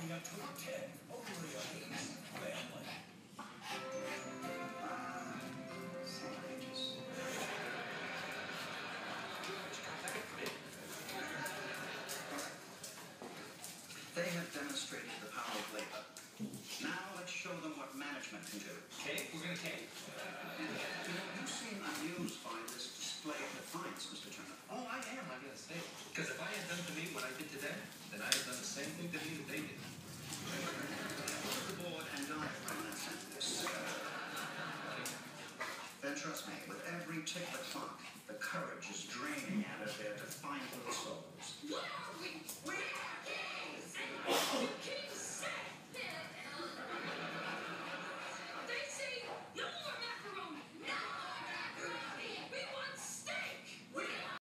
joining a top 10 overly elite family. They have demonstrated the power of labor. Now let's show them what management can do. Cake? We're gonna cake? You know, you seem amused by this display of defiance, Mr. Turner. Oh, I am, I gotta say. Because if I had done to me what I did today, then I'd have done the same thing to me that they did. Look at the board and diagram that sentence. Then trust me, with every tick of the clock, the courage